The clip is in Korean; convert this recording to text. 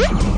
아